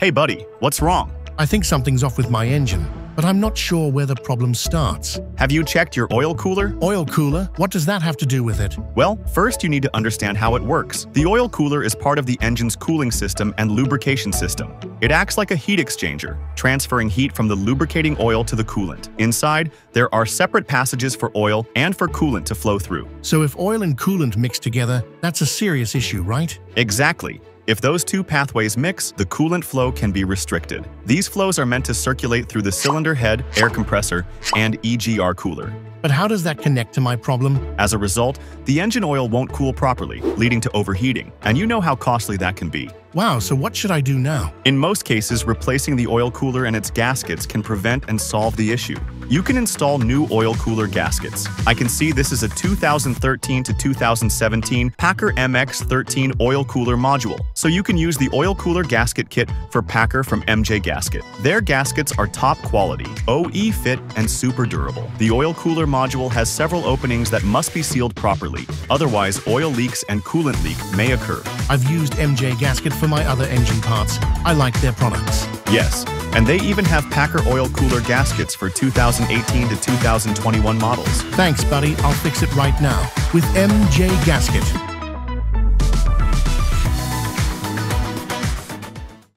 Hey buddy, what's wrong? I think something's off with my engine, but I'm not sure where the problem starts. Have you checked your oil cooler? Oil cooler? What does that have to do with it? Well, first you need to understand how it works. The oil cooler is part of the engine's cooling system and lubrication system. It acts like a heat exchanger, transferring heat from the lubricating oil to the coolant. Inside, there are separate passages for oil and for coolant to flow through. So if oil and coolant mix together, that's a serious issue, right? Exactly. If those two pathways mix, the coolant flow can be restricted. These flows are meant to circulate through the cylinder head, air compressor, and EGR cooler. But how does that connect to my problem? As a result, the engine oil won't cool properly, leading to overheating, and you know how costly that can be. Wow, so what should I do now? In most cases, replacing the oil cooler and its gaskets can prevent and solve the issue. You can install new oil cooler gaskets. I can see this is a 2013 to 2017 Paccar MX13 oil cooler module, so you can use the oil cooler gasket kit for Paccar from MJ Gasket. Their gaskets are top quality, OE fit, and super durable. The oil cooler module has several openings that must be sealed properly, otherwise oil leaks and coolant leak may occur. I've used MJ Gasket for my other engine parts. I like their products. Yes, and they even have Paccar oil cooler gaskets for 2018 to 2021 models. Thanks, buddy. I'll fix it right now with MJ Gasket.